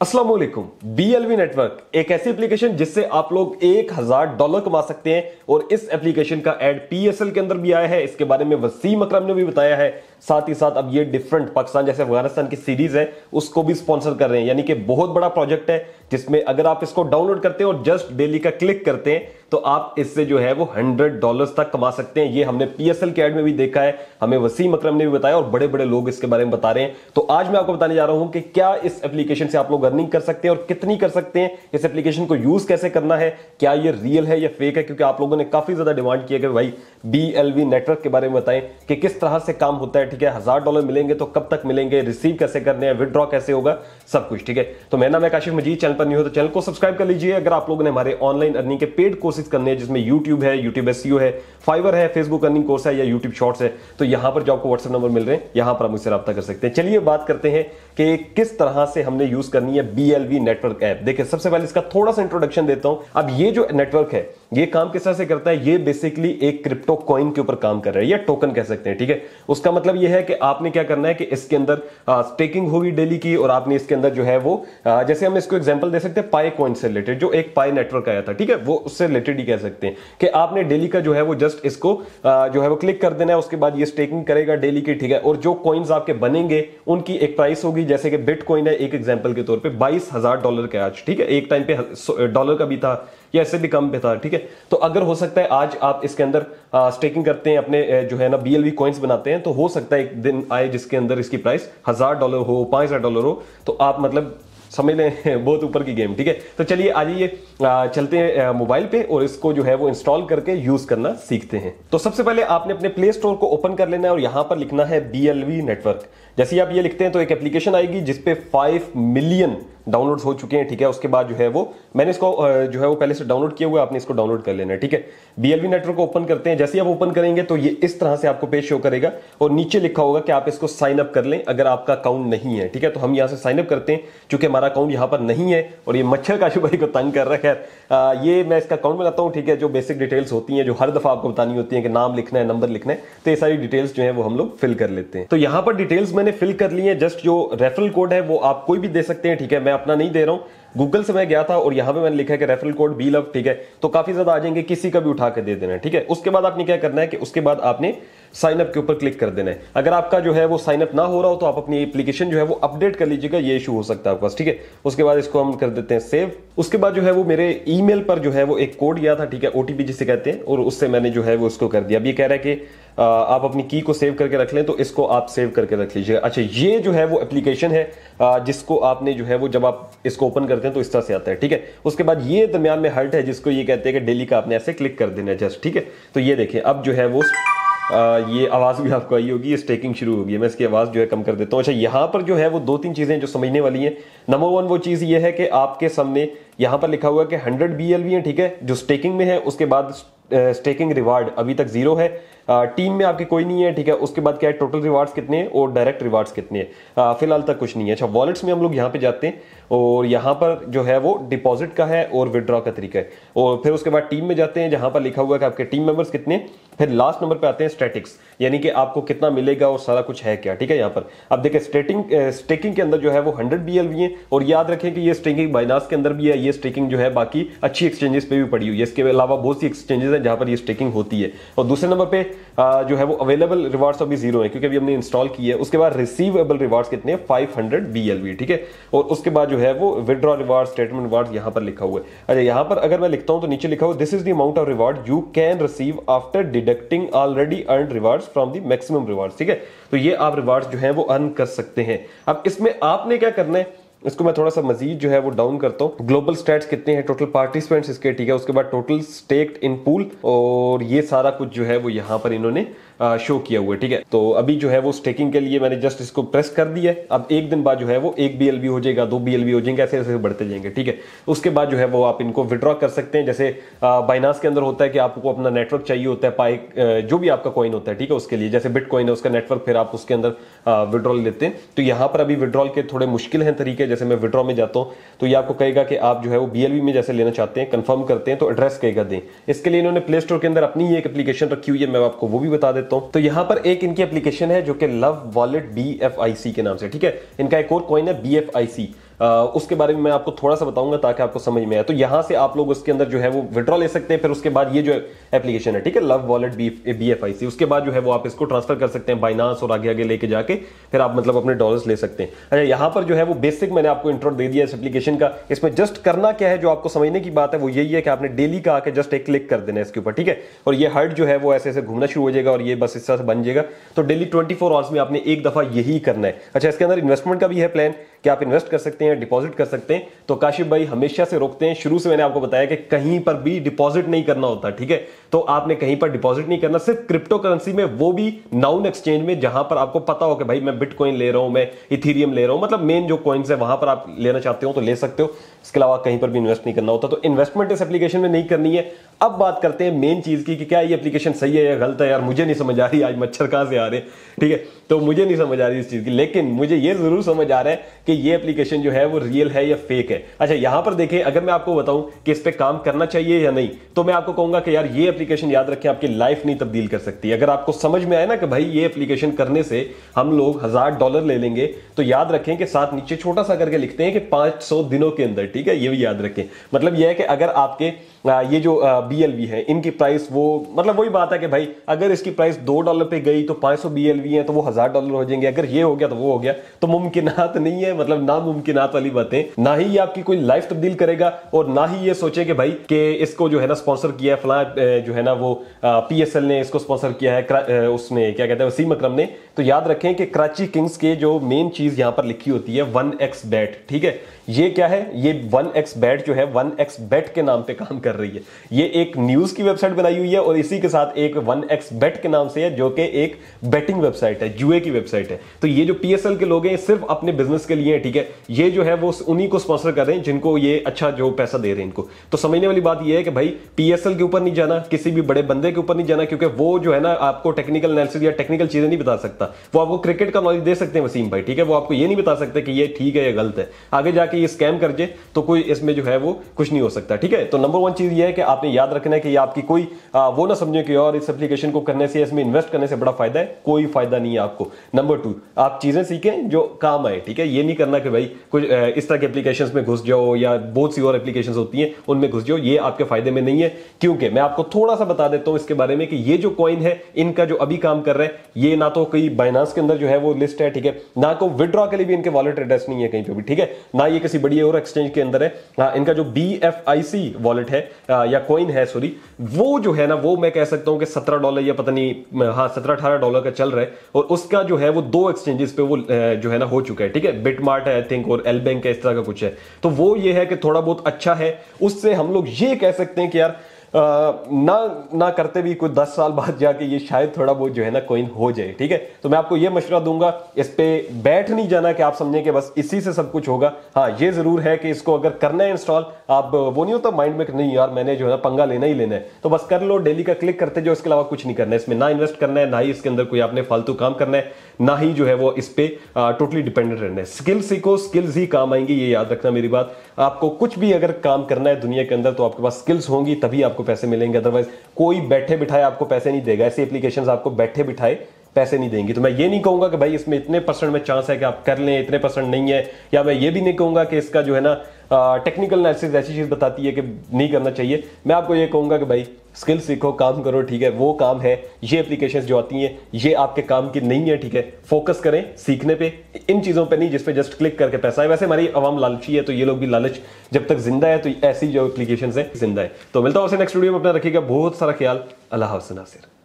अस्सलाम L V network एक ऐसी एप्लीकेशन जिससे आप लोग एक हज़ार डॉलर कमा सकते हैं और इस एप्लीकेशन का एड पी एस एल के अंदर भी आया है। इसके बारे में वसीम अक्रम ने भी बताया है। साथ ही साथ अब ये डिफरेंट पाकिस्तान जैसे अफ़गानिस्तान की सीरीज़ है, उसको भी स्पॉन्सर कर रहे हैं। यानी कि बहुत बड़ा प्रोजेक्ट है, जिसमें अगर आप इसको डाउनलोड करते हैं और जस्ट डेली का क्लिक करते हैं तो आप इससे जो है वो हंड्रेड डॉलर तक कमा सकते हैं। ये हमने पीएसएल के एड में भी देखा है, हमें वसीम अक्रम ने भी बताया और बड़े बड़े लोग इसके बारे में बता रहे हैं। तो आज मैं आपको बताने जा रहा हूँ कि क्या इस एप्लीकेशन से आप लोग अर्निंग कर सकते हैं और कितनी कर सकते हैं, इस एप्लीकेशन को यूज़ कैसे करना है, क्या ये रियल है या फेक है, क्योंकि आप लोगों ने काफ़ी ज़्यादा डिमांड किया कि भाई बीएलवी नेटवर्क के बारे में बताएँ कि किस तरह से काम होता है ठीक है, हज़ार डॉलर मिलेंगे तो कब तक मिलेंगे रिसीव कैसे करने हैं विदड्रॉ कैसे होगा, सब कुछ, ठीक है? तो मेरा नाम है काशिफ मजीद चैनल पर नहीं हो तो चैनल को सब्सक्राइब कर लीजिए। अगर आप लोगों ने हमारे ऑनलाइन अर्निंग के पेड कोर्सेज करने हैं, जिसमें यूट्यूब है यूट्यूब एस है फाइवर है फेसबुक अर्निंग कोर्स है या यूट्यूब शॉर्ट्स है तो यहाँ पर जो आपको व्हाट्सएप नंबर मिल रहे हैं, यहाँ पर आप मुझसे रब्ता कर सकते हैं। चलिए बात करते हैं कि किस तरह से हमने यूज़ करनी है बीएलवी नेटवर्क ऐप देखिए, सबसे पहले इसका थोड़ा सा इंट्रोडक्शन देता हूँ। अब ये जो नेटवर्क है ये काम किस तरह से करता है? ये बेसिकली एक क्रिप्टो कॉइन के ऊपर काम कर रहा है या टोकन कह सकते हैं ठीक है? उसका मतलब ये है कि आपने क्या करना है कि इसके अंदर स्टेकिंग होगी डेली की और आपने इसके अंदर जो है वो आ, जैसे हम इसको एग्जांपल दे सकते हैं पाई कॉइन से रिलेटेड जो एक पाई नेटवर्क आया था ठीक है? वो उससे रिलेटेड ही कह सकते हैं कि आपने डेली का जो है वो जस्ट इसको आ, जो है वो क्लिक कर देना है उसके बाद ये स्टेकिंग करेगा डेली की ठीक है? और जो कॉइन्स आपके बनेंगे उनकी एक प्राइस होगी जैसे कि बिट है एक एग्ज़ाम्पल के तौर पर बाईस डॉलर का आज ठीक है? एक टाइम पे डॉलर का भी था या इससे भी कम पे था, ठीक है? तो अगर हो सकता है आज आप इसके अंदर स्टेकिंग करते हैं, अपने जो है ना बीएलवी कॉइन्स बनाते हैं तो हो सकता है एक दिन आए जिसके अंदर इसकी प्राइस हज़ार डॉलर हो, पाँच हज़ार डॉलर हो तो आप मतलब समझ लें, बहुत ऊपर की गेम ठीक है? तो चलिए आज ये चलते हैं मोबाइल पे और इसको जो है वो इंस्टॉल करके यूज़ करना सीखते हैं। तो सबसे पहले आपने अपने प्ले स्टोर को ओपन कर लेना है और यहाँ पर लिखना है बीएलवी नेटवर्क जैसे ही आप ये लिखते हैं तो एक एप्लीकेशन आएगी जिसपे फाइव मिलियन डाउनलोड्स हो चुके हैं, ठीक है? उसके बाद जो है वो, मैंने इसको जो है वो पहले से डाउनलोड किया हुआ आपने इसको डाउनलोड कर लेना है, ठीक है? बीएलवी नेटवर्क को ओपन करते हैं। जैसे ही आप ओपन करेंगे तो ये इस तरह से आपको पेज शो करेगा और नीचे लिखा होगा कि आप इसको साइन अप कर लें, अगर आपका अकाउंट नहीं है, ठीक है? तो हम यहाँ से साइन अप करते हैं, चूँकि हमारा अकाउंट यहाँ पर नहीं है और ये मच्छर काशू भाई को तंग कर रहा है ये मैं इसका अकाउंट बनाता हूँ, ठीक है? जो बेसिक डिटेल्स होती है, जो हर दफ़ा आपको बतानी होती है कि नाम लिखना है नंबर लिखना है तो ये सारी डिटेल्स जो है वो हम लोग फिल कर लेते हैं। तो यहाँ पर डिटेल्स मैंने फिल कर ली है जस्ट जो रेफरल कोड है वो आप कोई भी दे सकते हैं, ठीक है? मैं अपना नहीं दे रहा हूँ। गूगल से मैं गया था और यहाँ पे मैंने लिखा है कि रेफरल कोड बी लव ठीक है? तो काफ़ी ज़्यादा आ जाएँगे, किसी का भी उठा के दे देना ठीक है? उसके बाद आपने क्या करना है कि उसके बाद आपने साइन अप के ऊपर क्लिक कर देना है। अगर आपका जो है वो साइन अप ना हो रहा हो तो आप अपनी एप्लीकेशन जो है वो अपडेट कर लीजिएगा, ये इशू हो सकता है आपके पास, ठीक है? उसके बाद इसको हम कर देते हैं सेव उसके बाद जो है वो मेरे ईमेल पर जो है वो एक कोड गया था, ठीक है? ओटीपी जिसे कहते हैं, और उससे मैंने जो है वो उसको कर दिया। अब ये कह रहा है कि आप अपनी की को सेव करके रख लें तो इसको आप सेव करके रख लीजिएगा। अच्छा ये जो है वो एप्लीकेशन है जिसको आपने जो है वो जब आप इसको ओपन करते हैं तो इस तरह से आता है ठीक है? उसके बाद ये दरमियान में हर्ट है जिसको ये कहते हैं कि डेली का आपने ऐसे क्लिक कर देना है जस्ट ठीक है? तो ये देखें अब जो है वो आ, ये आवाज़ भी आपको आई होगी ये स्टेकिंग शुरू होगी। मैं इसकी आवाज़ जो है कम कर देता हूँ। अच्छा यहाँ पर जो है वो दो तीन चीज़ें जो समझने वाली हैं। नंबर वन वो चीज़ ये है कि आपके सामने यहाँ पर लिखा हुआ है कि हंड्रेड बी एल भी है ठीक है? जो स्टेकिंग में है उसके बाद स्टेकिंग रिवार्ड अभी तक ज़ीरो है। टीम में आपकी कोई नहीं है, ठीक है? उसके बाद क्या है? टोटल रिवार्ड्स कितने हैं? और डायरेक्ट रिवार्ड्स कितने हैं? फ़िलहाल तक कुछ नहीं है। अच्छा वॉलेट्स में हम लोग यहाँ पे जाते हैं और यहाँ पर जो है वो डिपॉजिट का है और विदड्रॉ का तरीका है। और फिर उसके बाद टीम में जाते हैं, जहाँ पर लिखा हुआ है कि आपके टीम मेंबर्स कितने फिर लास्ट नंबर पे आते हैं स्टैटिक्स यानी कि आपको कितना मिलेगा और सारा कुछ है क्या? ठीक है यहाँ पर। अब देखिए स्टेटिंग स्टेकिंग के अंदर जो है वो हंड्रेड बी भी है, और याद रखें कि ये स्टेकिंग बाइनास के अंदर भी है, ये स्टेकिंग जो है बाकी अच्छी एक्सचेंजेस पे भी पड़ी हुई है। इसके अलावा बहुत सी एक्सचेंजेस है जहाँ पर ये स्टेकिंग होती है। और दूसरे नंबर पे जो है वो अवेलेबल रिवार्ड्स अभी ज़ीरो है, क्योंकि अभी हमने इंस्टॉल की है। उसके बाद रिसीवेबल रिवार्ड्स कितने फाइव हंड्रेड बी ठीक है? और उसके बाद जो है वो विदड्रॉ रिवार्ड स्टेटमेंट रिवार्ड यहाँ पर लिखा हुआ है। अच्छा यहाँ पर अगर मैं लिखता हूँ तो नीचे लिखा हुआ this is the amount of reward you can receive after deducting already earn rewards from the maximum rewards ठीक है? तो ये आप रिवार्ड्स जो है वो अर्न कर सकते हैं। अब इसमें आपने क्या करना है? इसको मैं थोड़ा सा मजीद जो है वो डाउन करता हूँ। ग्लोबल स्टैट्स कितने हैं? टोटल पार्टिसिपेंट्स इसके, ठीक है? उसके बाद टोटल स्टेक्ड इन पूल और ये सारा कुछ जो है वो यहाँ पर इन्होंने शो किया हुआ है, ठीक है? तो अभी जो है वो स्टेकिंग के लिए मैंने जस्ट इसको प्रेस कर दिया है। अब एक दिन बाद जो है वो एक बी हो जाएगा, दो बी हो जाएँगे, ऐसे ऐसे बढ़ते जाएँगे, ठीक है? उसके बाद जो है वो आप इनको विड्रॉ कर सकते हैं। जैसे बाइनास के अंदर होता है कि आपको अपना नेटवर्क चाहिए होता है पाई जो भी आपका कॉइन होता है, ठीक है? उसके लिए जैसे बिट कॉइन है, उसका नेटवर्क फिर आप उसके अंदर विड्रॉल लेते हैं। तो यहाँ पर अभी विड्रॉल के थोड़े मुश्किल हैं तरीके जैसे मैं विड्रॉ में जाता हूँ तो ये आपको कहेगा कि आप जो है वो बीएलवी में जैसे लेना चाहते हैं कंफर्म करते हैं तो एड्रेस कहेगा दें। इसके लिए इन्होंने प्ले स्टोर के अंदर अपनी एक एप्लीकेशन रखी हुई है, मैं आपको वो भी बता देता हूँ। तो यहाँ पर एक इनकी एप्लीकेशन है, जो कि लव वॉलेट बी के नाम से, ठीक है? इनका एक और कॉइन है बी उसके बारे में मैं आपको थोड़ा सा बताऊँगा ताकि आपको समझ में आए। तो यहाँ से आप लोग उसके अंदर जो है वो विड्रॉ ले सकते हैं, फिर उसके बाद ये जो एप्लीकेशन है, ठीक है love wallet B F I C उसके बाद जो है वो आप इसको ट्रांसफ़र कर सकते हैं बाइनास और आगे आगे लेके जाके, फिर आप मतलब अपने डॉलर्स ले सकते हैं। अच्छा यहाँ पर जो है वो बेसिक मैंने आपको इंट्रो दे दिया इस एप्लीकेशन का। इसमें जस्ट करना क्या है जो आपको समझने की बात है, वो यही है कि आपने डेली का आके जस्ट एक क्लिक कर देना इसके ऊपर, ठीक है? और ये हर्ट जो है वो ऐसे ऐसे घूमना शुरू हो जाएगा और ये बस इस तरह से बन जाएगा। तो डेली ट्वेंटी फोर आवर्स में आपने एक दफ़ा यही करना है। अच्छा इसके अंदर इन्वेस्टमेंट का भी है प्लान कि आप इन्वेस्ट कर सकते हैं डिपॉजिट कर सकते हैं। तो काशिफ भाई हमेशा से रोकते हैं। शुरू से मैंने आपको बताया कि कहीं पर भी डिपॉजिट नहीं करना होता, ठीक है? तो आपने कहीं पर डिपॉजिट नहीं करना, सिर्फ़ क्रिप्टो करेंसी में, वो भी नाउन एक्सचेंज में, जहाँ पर आपको पता हो कि भाई मैं बिटकॉइन ले रहा हूँ, मैं इथीरियम ले रहा हूँ। मतलब मेन जो कॉइन्स है, वहाँ पर आप लेना चाहते हो तो ले सकते हो। इसके अलावा कहीं पर भी इन्वेस्ट नहीं करना होता। तो इन्वेस्टमेंट इस एप्लीकेशन में नहीं करनी है। अब बात करते हैं मेन चीज़ की कि क्या ये एप्लीकेशन सही है या गलत है? यार मुझे नहीं समझ आ रही, आज मच्छर कहाँ से आ रहे ठीक है? तो मुझे नहीं समझ आ रही इस चीज़ की। लेकिन मुझे ये ज़रूर समझ आ रहा है कि ये एप्लीकेशन जो है वो रियल है या फेक है। अच्छा यहाँ पर देखें, अगर मैं आपको बताऊँ कि इस पर काम करना चाहिए या नहीं तो मैं आपको कहूँगा कि यार ये एप्लीकेशन याद रखें, आपकी लाइफ नहीं तब्दील कर सकती। अगर आपको समझ में आए ना कि भाई ये एप्लीकेशन करने से हम लोग हज़ार डॉलर ले लेंगे तो याद रखें कि साथ नीचे छोटा सा करके लिखते हैं कि पाँच दिनों के अंदर, ठीक है? ये भी याद रखें। मतलब यह है कि अगर आपके ये जो बीएलवी है, इनकी प्राइस वो मतलब वही बात है कि भाई, अगर इसकी प्राइस दो डॉलर पे गई तो 500 बीएलवी है तो वो हज़ार डॉलर हो जाएँगे, अगर ये हो गया तो वो हो गया। तो मुमकिन नहीं है मतलब नामुमकिन वाली बातें। ना ही ये आपकी कोई लाइफ तब्दील करेगा और ना ही ये सोचे कि भाई कि इसको जो है ना स्पॉन्सर किया है, फला जो है ना वो पीएसएल ने इसको स्पॉन्सर किया है उसने, क्या कहते हैं वसीम अक्रम ने। तो याद रखें कि कराची किंग्स के जो मेन चीज़ यहाँ पर लिखी होती है वन एक्स बैट ठीक है? ये क्या है? ये वन एक्स बैट जो है वन एक्स बैट के नाम पे काम कर रही है। ये एक न्यूज़ की वेबसाइट बनाई हुई है और इसी के साथ एक वन एक्स बैट के नाम से है, जो कि एक बेटिंग वेबसाइट है जुए की वेबसाइट है। तो ये जो पीएसएल के लोग हैं सिर्फ़ अपने बिज़नेस के लिए ठीक है? ये जो है, वो उन्हीं को स्पॉन्सर कर रहे हैं, जिनको ये अच्छा जो पैसा दे रहे हैं इनको। तो समझने वाली बात ये है कि भाई पीएसएल के ऊपर नहीं जाना, किसी भी बड़े बंदे के ऊपर नहीं जाना, क्योंकि वो जो है ना, आपको टेक्निकल एनालिसिस या टेक्निकल चीज़ें नहीं बता सकता। वो आपको क्रिकेट का नॉलेज दे सकते हैं वसीम भाई, ठीक है? वो आपको ये नहीं बता सकते कि ये ठीक है या गलत है। आगे जाके ये स्कैम कर जाए तो कोई इसमें जो है, वो कुछ नहीं हो सकता, ठीक है? तो नंबर वन चीज़ ये है कि आपने याद रखना है कि आपकी कोई वो ना समझे कि और इस एप्लीकेशन को करने से इसमें इन्वेस्ट करने से बड़ा फ़ायदा है। कोई फ़ायदा नहीं है आपको। नंबर टू आप चीज़ें सीखें जो काम आए, ठीक है? ये नहीं करना कि भाई कुछ इस तरह के एप्लीकेशन में घुस जाओ या बहुत सी और एप्लीकेशन होती है, उनमें घुस जाओ, ये आपके फ़ायदे में नहीं है। क्योंकि मैं आपको थोड़ा सा बता देता हूँ इसके बारे में कि ये जो कॉइन है, इनका जो अभी काम कर रहे हैं, ये ना तो कोई बाइनांस के अंदर जो है वो लिस्ट है, ठीक है? ना को विदड्रॉ के लिए भी इनके वॉलेट एड्रेस नहीं है कहीं पे भी, ठीक है? ना ये किसी बड़ी और एक्सचेंज के अंदर है इनका जो B F I C wallet है या कॉइन है सॉरी वो जो है ना, वो मैं कह सकता हूँ कि सत्रह डॉलर या पता नहीं हाँ सत्रह अठारह डॉलर का चल रहा है, और उसका जो है वो दो एक्सचेंजेस पे वो जो है ना हो चुका है, ठीक है? बिटमार्ट है आई थिंक और एल बैंक है, इस तरह का कुछ है। तो वो ये है कि थोड़ा बहुत अच्छा है। उससे हम लोग ये कह सकते हैं कि यार ना ना करते भी कुछ दस साल बाद जाके ये शायद थोड़ा बहुत जो है ना कोइन हो जाए, ठीक है? तो मैं आपको ये मशवरा दूँगा, इस पे बैठ नहीं जाना कि आप समझें कि बस इसी से सब कुछ होगा। हाँ ये ज़रूर है कि इसको अगर करना है इंस्टॉल आप, वो नहीं होता माइंड में कि नहीं यार, मैंने जो है ना पंगा लेना ही लेना है। तो बस कर लो डेली का क्लिक करते जो इसके अलावा कुछ नहीं करना है। इसमें ना इन्वेस्ट करना है, ना ही इसके अंदर कोई आपने फालतू काम करना है। ना ही जो है वो इस पे टोटली डिपेंडेंट रहना है। स्किल सीखो स्किल्स ही काम आएँगी, ये याद रखना मेरी बात। आपको कुछ भी अगर काम करना है दुनिया के अंदर तो आपके पास स्किल्स होंगी, तभी आपको पैसे मिलेंगे। अदरवाइज़ कोई बैठे बिठाए आपको पैसे नहीं देगा। ऐसी एप्लीकेशन आपको बैठे बिठाए पैसे नहीं देंगी। तो मैं ये नहीं कहूँगा कि भाई इसमें इतने परसेंट में चांस है कि आप कर लें, इतने परसेंट नहीं है। या मैं ये भी नहीं कहूँगा कि इसका जो है ना टेक्निकल एनालिसिस ऐसी चीज़ बताती है कि नहीं करना चाहिए। मैं आपको ये कहूँगा कि भाई स्किल सीखो, काम करो, ठीक है? वो काम है, ये एप्लीकेशंस जो आती हैं, ये आपके काम की नहीं है, ठीक है? फोकस करें सीखने पे, इन चीज़ों पे नहीं, जिस पे जस्ट क्लिक करके पैसा है। वैसे हमारी आवाम लालची है तो ये लोग भी लालच, जब तक ज़िंदा है तो ऐसी जो एप्लीकेशन है, ज़िंदा है। तो मिलता हूँ हूँ नेक्स्ट वीडियो में, अपना रखिएगा बहुत सारा ख्याल। अल्लाह हाफ़ नासिर।